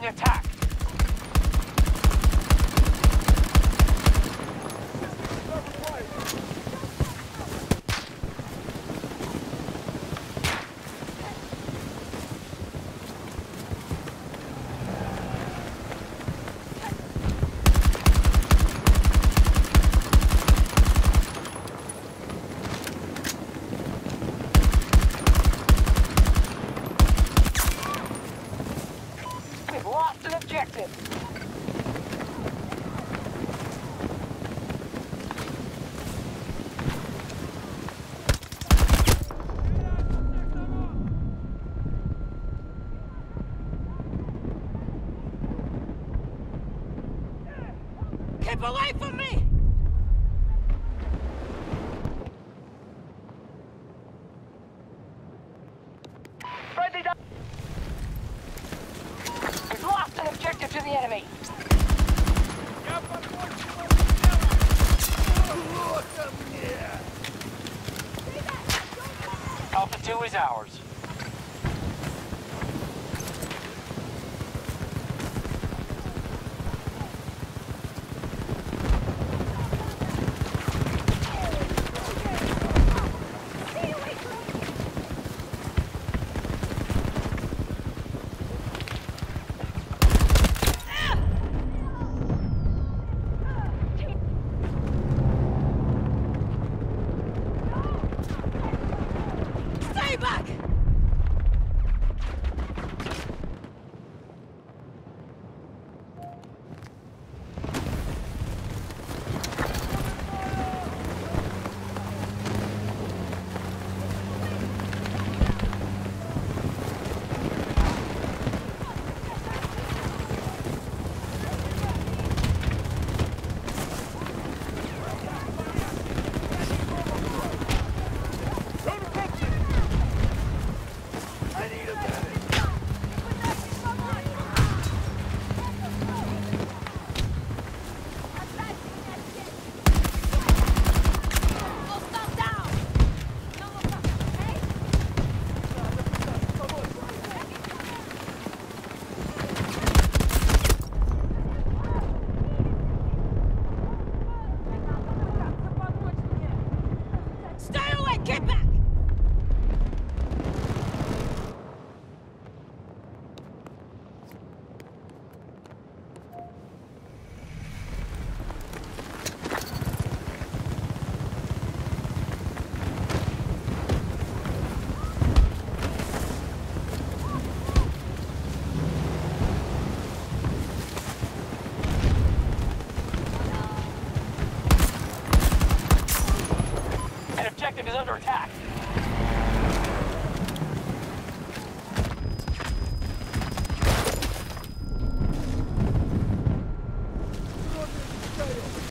1 is Keep away from me! To the enemy. Alpha 2 is ours. back! Get back! objective is under attack.